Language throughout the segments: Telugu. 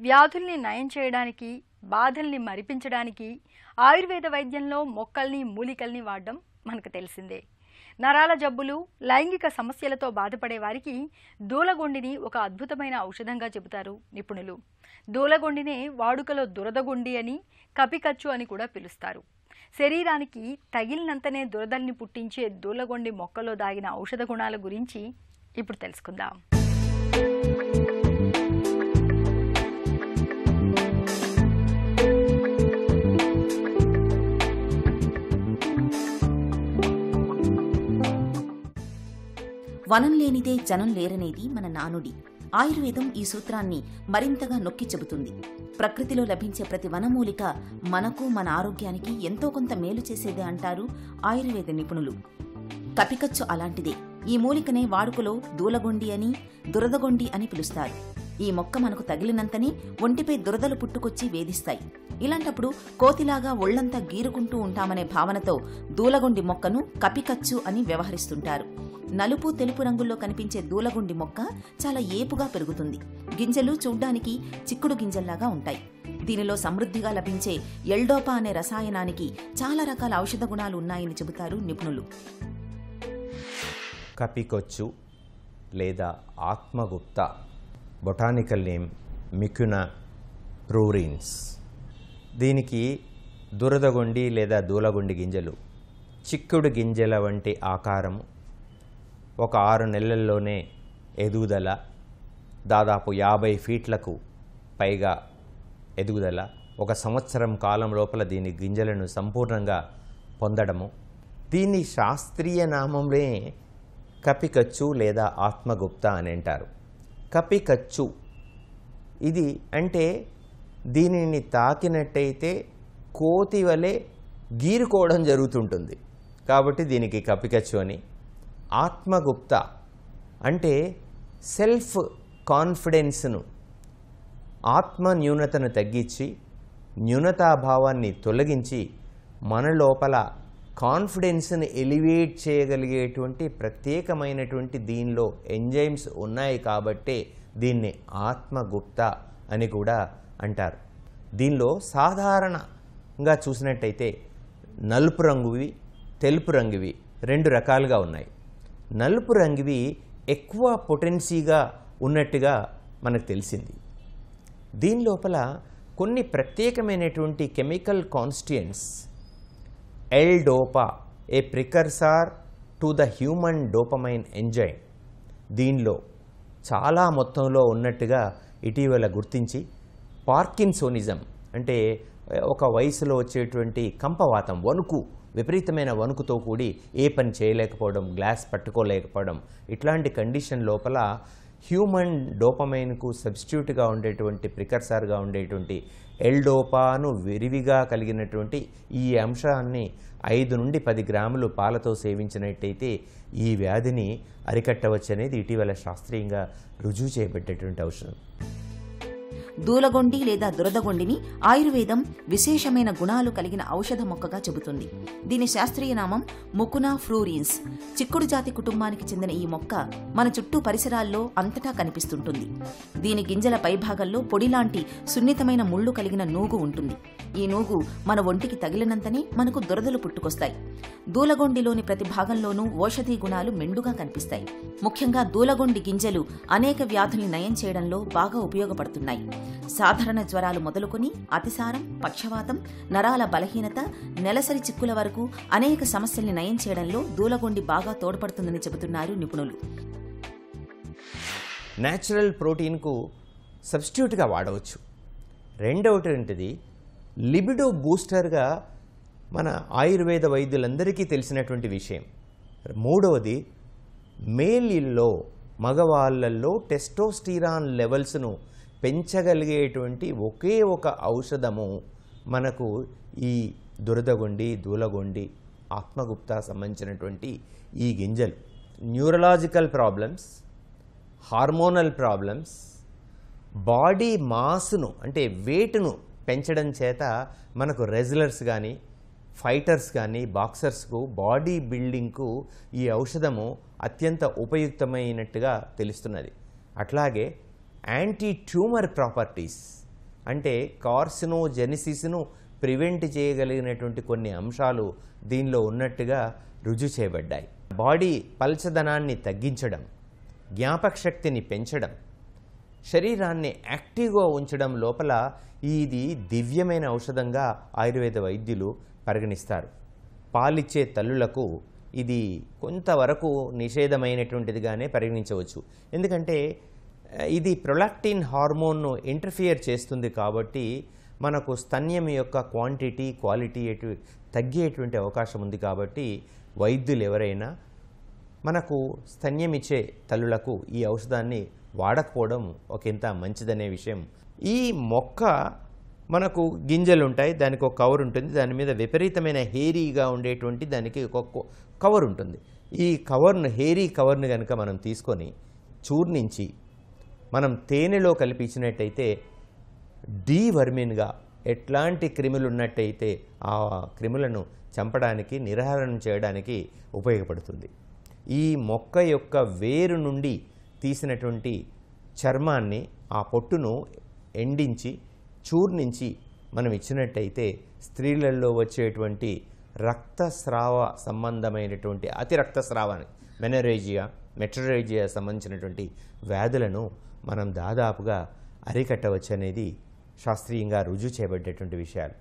వ్యాధుల్ని నయం చేయడానికి బాధల్ని మరిపించడానికి ఆయుర్వేద వైద్యంలో మొక్కల్ని మూలికల్ని వాడడం మనకు తెలిసిందే. నరాల జబ్బులు లైంగిక సమస్యలతో బాధపడే వారికి దూలగొండిని ఒక అద్భుతమైన ఔషధంగా చెబుతారు నిపుణులు. దూలగొండినే వాడుకలో దురదగొండి అని కపికచ్చు అని కూడా పిలుస్తారు. శరీరానికి తగిలినంతనే దురదల్ని పుట్టించే దూలగొండి మొక్కలో దాగిన ఔషధ గుణాల గురించి ఇప్పుడు తెలుసుకుందాం. వనం లేనిదే జనం లేరనేది మన నానుడి. ఆయుర్వేదం ఈ సూత్రాన్ని మరింతగా నొక్కి చెబుతుంది. ప్రకృతిలో లభించే ప్రతి వనమూలిక మనకు మన ఆరోగ్యానికి ఎంతో కొంత మేలు చేసేదే అంటారు ఆయుర్వేద నిపుణులు. కపికచ్చు అలాంటిదే. ఈ మూలికనే వాడుకలో దూలగొండి అని దురదగొండి అని పిలుస్తారు. ఈ మొక్క మనకు తగిలినంతనే ఒంటిపై దురదలు పుట్టుకొచ్చి వేధిస్తాయి. ఇలాంటప్పుడు కోతిలాగా ఒళ్ళంతా గీరుకుంటూ ఉంటామనే భావనతో దూలగొండి మొక్కను కపికచ్చు అని వ్యవహరిస్తుంటారు. నలుపు తెలుపు రంగుల్లో కనిపించే దూలగుండి మొక్క చాలా ఏపుగా పెరుగుతుంది. గింజలు చూడ్డానికి చిక్కుడు గింజల్లాగా ఉంటాయి. దీనిలో సమృద్ధిగా లభించే ఎల్డోపా అనే రసాయనానికి చాలా రకాల ఔషధ గుణాలు ఉన్నాయని చెబుతారు నిపుణులు. కపికొచ్చు లేదా ఆత్మగుప్త బొటానికల్ నేమ్ మిక్యునా ప్రూరిన్స్ దీనికి దురదగొండి లేదా దూలగొండి గింజలు చిక్కుడు గింజల వంటి ఆకారము ఒక ఆరు నెలల్లోనే ఎదుగుదల దాదాపు యాభై ఫీట్లకు పైగా ఎదుగుదల ఒక సంవత్సరం కాలం లోపల దీని గింజలను సంపూర్ణంగా పొందడము. దీన్ని శాస్త్రీయ నామంలో కపికచ్చు లేదా ఆత్మగుప్త అని అంటారు. కపికచ్చు. ఇది అంటే దీనిని తాకినట్టయితే కోతి వలె గీరుకోవడం జరుగుతుంటుంది. కాబట్టి దీనికి కపికచ్చు అని ఆత్మగుప్త అంటే సెల్ఫ్ కాన్ఫిడెన్స్ను ఆత్మ న్యూనతను తగ్గించి న్యూనతాభావాన్ని తొలగించి మన లోపల కాన్ఫిడెన్స్ని ఎలివేట్ చేయగలిగేటువంటి ప్రత్యేకమైనటువంటి దీనిలో ఎంజైమ్స్ ఉన్నాయి కాబట్టే దీన్ని ఆత్మగుప్త అని కూడా అంటారు. దీనిలో సాధారణంగా చూసినట్టయితే నలుపు రంగువి తెలుపు రంగువి రెండు రకాలుగా ఉన్నాయి. నలుపు రంగువి ఎక్కువ పొటెన్సీగా ఉన్నట్టుగా మనకు తెలిసింది. దీని లోపల కొన్ని ప్రత్యేకమైనటువంటి chemical constituents L dopa a precursor to the human dopamine enzyme దీనిలో చాలా మొత్తంలో ఉన్నట్టుగా ఇటీవల గుర్తించి పార్కిన్సోనిజం అంటే ఒక వయసులో వచ్చేటువంటి కంపవాతం వణుకు విపరీతమైన వణుకుతో కూడి ఏ పని చేయలేకపోవడం గ్లాస్ పట్టుకోలేకపోవడం ఇట్లాంటి కండిషన్ లోపల హ్యూమన్ డోపమైన్కు సబ్స్టిట్యూట్గా ఉండేటువంటి ప్రికర్సార్గా ఉండేటువంటి ఎల్డోపాను విరివిగా కలిగినటువంటి ఈ అంశాన్ని ఐదు నుండి పది గ్రాములు పాలతో సేవించినట్టయితే ఈ వ్యాధిని అరికట్టవచ్చు అనేది ఇటీవల శాస్త్రీయంగా రుజువు చేయబడ్డటువంటి ఔషధం. దూలగొండి లేదా దురదగొండిని ఆయుర్వేదం విశేషమైన గుణాలు కలిగిన ఔషధ మొక్కగా చెబుతుంది. దీని శాస్త్రీయ నామం ముకునా ఫ్రూరియన్స్ చిక్కుడు జాతి కుటుంబానికి చెందిన ఈ మొక్క మన చుట్టూ పరిసరాల్లో అంతటా కనిపిస్తుంటుంది. దీని గింజల పైభాగంలో పొడిలాంటి సున్నితమైన ముళ్ళు కలిగిన నూగు ఉంటుంది. ఈ నూగు మన ఒంటికి తగిలినంతనే మనకు దురదలు పుట్టుకొస్తాయి. దూలగొండిలోని ప్రతి భాగంలోనూ ఓషధీ గుణాలు మెండుగా కనిపిస్తాయి. ముఖ్యంగా దూలగొండి గింజలు అనేక వ్యాధుల్ని నయం చేయడంలో బాగా ఉపయోగపడుతున్నాయి. సాధారణ జ్వరాలు మొదలుకొని అతిసారం పక్షవాతం నరాల బలహీనత నెలసరి చిక్కుల వరకు అనేక సమస్యల్ని నయం చేయడంలో దూలగొండి బాగా తోడ్పడుతుందని చెబుతున్నారు నిపుణులు. న్యాచురల్ ప్రోటీన్కు సబ్స్టిట్యూట్గా వాడవచ్చు. రెండవటువంటిది లిబిడో బూస్టర్గా మన ఆయుర్వేద వైద్యులందరికీ తెలిసినటువంటి విషయం. మూడవది మేలిల్లో మగవాళ్ళల్లో టెస్టోస్టిరాన్ లెవెల్స్ను పెంచగలిగేటువంటి ఒకే ఒక ఔషధము మనకు ఈ దురదగొండి దూలగొండి ఆత్మగుప్త సంబంధించినటువంటి ఈ గింజలు. Neurological problems hormonal problems body మాస్ను అంటే వెయిట్ను పెంచడం చేత మనకు రెజ్లర్స్ కానీ ఫైటర్స్ కానీ బాక్సర్స్కు బాడీ బిల్డింగ్కు ఈ ఔషధము అత్యంత ఉపయుక్తమైనట్టుగా తెలుస్తున్నది. అట్లాగే యాంటీ ట్యూమర్ ప్రాపర్టీస్ అంటే కార్సినోజెనిసిస్ను ప్రివెంట్ చేయగలిగినటువంటి కొన్ని అంశాలు దీనిలో ఉన్నట్టుగా రుజువు చేయబడ్డాయి. బాడీ పల్చదనాన్ని తగ్గించడం జ్ఞాపక శక్తిని పెంచడం శరీరాన్ని యాక్టివ్గా ఉంచడం లోపల ఇది దివ్యమైన ఔషధంగా ఆయుర్వేద వైద్యులు పరిగణిస్తారు. పాలిచ్చే తల్లులకు ఇది కొంతవరకు నిషేధమైనటువంటిదిగానే పరిగణించవచ్చు. ఎందుకంటే ఇది ప్రొలాక్టిన్ హార్మోన్ను ఇంటర్ఫియర్ చేస్తుంది కాబట్టి మనకు స్తన్యం యొక్క క్వాంటిటీ క్వాలిటీ ఎటు తగ్గేటువంటి అవకాశం ఉంది కాబట్టి వైద్యులు ఎవరైనా మనకు స్తన్యం ఇచ్చే తల్లులకు ఈ ఔషధాన్ని వాడకపోవడం ఒకంత మంచిదనే విషయం. ఈ మొక్క మనకు గింజలు ఉంటాయి దానికి ఒక కవర్ ఉంటుంది దాని మీద విపరీతమైన హేరీగా ఉండేటువంటి దానికి ఒక కవర్ ఉంటుంది. ఈ కవర్ను హేరీ కవర్ను కనుక మనం తీసుకొని చూర్ణించి మనం తేనెలో కలిపించినట్టయితే డీవర్మిన్గా ఎట్లాంటి క్రిములు ఉన్నట్టయితే ఆ క్రిములను చంపడానికి నిర్హారణ చేయడానికి ఉపయోగపడుతుంది. ఈ మొక్క యొక్క వేరు నుండి తీసినటువంటి చర్మాన్ని ఆ పొట్టును ఎండించి చూర్ణించి మనం ఇచ్చినట్టయితే స్త్రీలలో వచ్చేటువంటి రక్తస్రావ సంబంధమైనటువంటి అతి రక్తస్రావాన్ని మెనరేజియా మెట్రరేజియా సంబంధించినటువంటి వ్యాధులను మనం దాదాపుగా అరికట్టవచ్చు అనేది శాస్త్రీయంగా రుజువు చేయబడ్డటువంటి విషయాలు.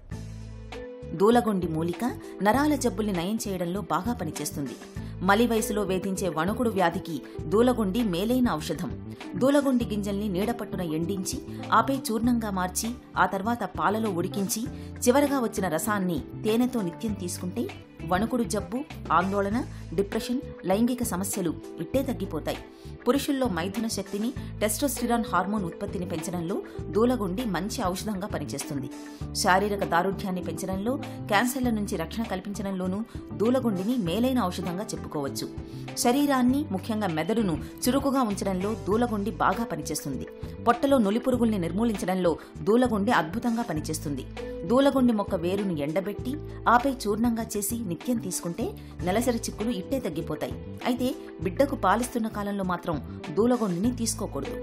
దూలగొండి మూలిక నరాల జబ్బుల్ని నయం చేయడంలో బాగా పనిచేస్తుంది. మలి వయసులో వేధించే వణుకుడు వ్యాధికి దూలగొండి మేలైన ఔషధం. దూలగొండి గింజల్ని నీడపట్టున ఎండించి ఆపై చూర్ణంగా మార్చి ఆ తర్వాత పాలలో ఉడికించి చివరగా వచ్చిన రసాన్ని తేనెతో నిత్యం తీసుకుంటే వణుకుడు జబ్బు ఆందోళన డిప్రెషన్ లైంగిక సమస్యలు ఇట్టే తగ్గిపోతాయి. పురుషుల్లో మైథున శక్తిని టెస్టోస్టిరాన్ హార్మోన్ ఉత్పత్తిని పెంచడంలో దూలగుండి మంచి ఔషధంగా పనిచేస్తుంది. శారీరక దారుఢ్యాన్ని పెంచడంలో క్యాన్సర్ల నుంచి రక్షణ కల్పించడంలోనూ దూలగుండిని మేలైన ఔషధంగా చెప్పుకోవచ్చు. శరీరాన్ని ముఖ్యంగా మెదడును చురుకుగా ఉంచడంలో దూలగుండి బాగా పనిచేస్తుంది. పొట్టలో నులిపురుగుల్ని నిర్మూలించడంలో దూలగుండి అద్భుతంగా పనిచేస్తుంది. దూలగుండి మొక్క వేరును ఎండబెట్టి ఆపై చూర్ణంగా చేసి నిత్యం తీసుకుంటే నెలసరి చిక్కులు ఇట్టే తగ్గిపోతాయి. అయితే బిడ్డకు పాలిస్తున్న కాలంలో మాత్రం దూలగొండిని తీసుకోకూడదు.